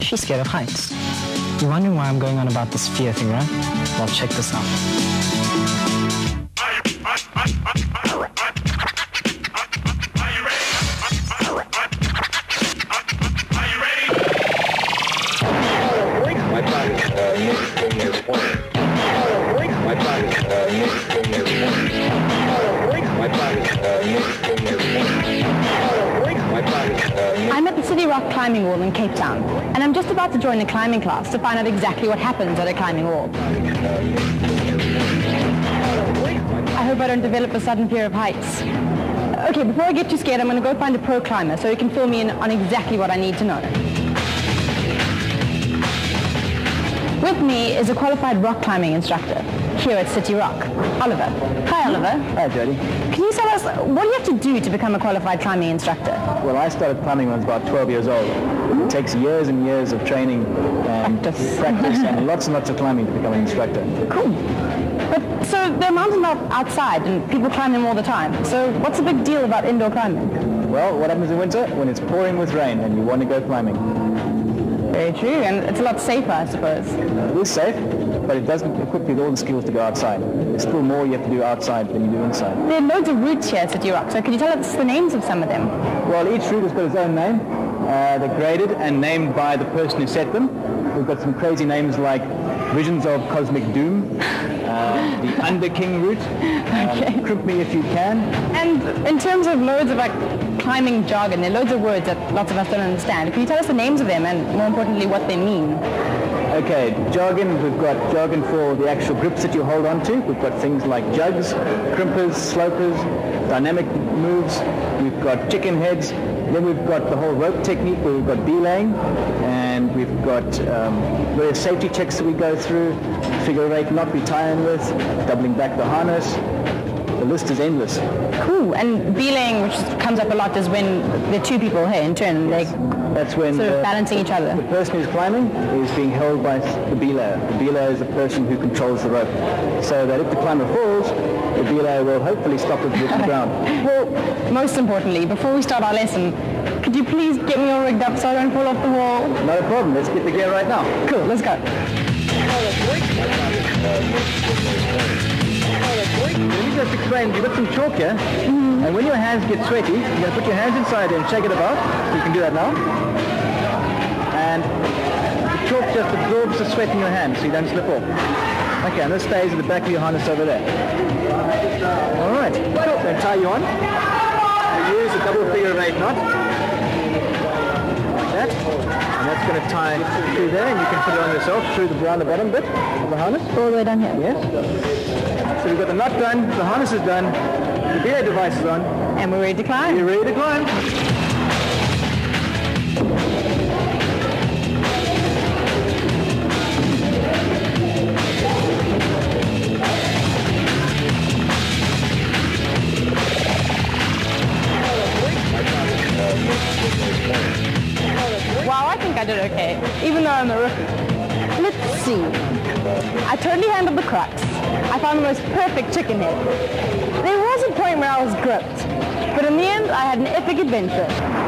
She's scared of heights. You're wondering why I'm going on about this fear thing, right? Well, check this out. My body uh, I'm at the CityROCK Climbing Wall in Cape Town, and I'm just about to join a climbing class to find out exactly what happens at a climbing wall. I hope I don't develop a sudden fear of heights. Okay, before I get too scared, I'm going to go find a pro climber so he can fill me in on exactly what I need to know. With me is a qualified rock climbing instructor here at CityROCK, Oliver. Hi, Oliver. Hi, Jody. Can you tell us what do you have to do to become a qualified climbing instructor? Well, I started climbing when I was about 12 years old. It takes years and years of training and Practice. practice and lots and lots of climbing to become an instructor. Cool. But so there are mountains out outside and people climb them all the time. So what's the big deal about indoor climbing? Well, what happens in winter? When it's pouring with rain and you want to go climbing. Very true, and it's a lot safer, I suppose. It is safe, but it doesn't equip you with all the skills to go outside. There's still more you have to do outside than you do inside. There are loads of routes here at CityROCK, so could you tell us the names of some of them? Well, each route has got its own name. Uh, they're graded and named by the person who set them. We've got some crazy names like Visions of Cosmic Doom, uh, the Under King route, um, Crimp Me If You Can, And in terms of loads of like climbing jargon, there are loads of words that lots of us don't understand. Can you tell us the names of them and more importantly what they mean? Okay, jargon, we've got jargon for the actual grips that you hold on to. We've got things like jugs, crimpers, slopers, dynamic moves. We've got chicken heads. Then we've got the whole rope technique where we've got belaying. And we've got um, various safety checks that we go through. Figure eight knot we tie in with, doubling back the harness. The list is endless. Cool. And belaying, which comes up a lot, is when the two people here in turn, they That's when sort of the- balancing each other. The person who's climbing is being held by the belayer. The belayer is the person who controls the rope. So that if the climber falls, the belayer will hopefully stop it with the ground. Well, most importantly, before we start our lesson, could you please get me all rigged up so I don't fall off the wall? Not a problem. Let's get the gear right now. Cool, let's go. Just explain. You've got some chalk here. Mm-hmm. And when your hands get sweaty, you're going to put your hands inside and shake it about. You can do that now. And the chalk just absorbs the sweat in your hand so you don't slip off. Okay, and this stays at the back of your harness over there. All right. Cool. Then tie you on. You use a double figure of eight knot. Going to tie through there, and you can put it on yourself through the around the bottom bit of the harness. All the way down here. Yes. So we've got the knot done, the harness is done, the gear device is on. And we're ready to climb. You're ready to climb. Even though I'm a rookie. Let's see. I totally handled the crux. I found the most perfect chicken head. There was a point where I was gripped, but in the end, I had an epic adventure.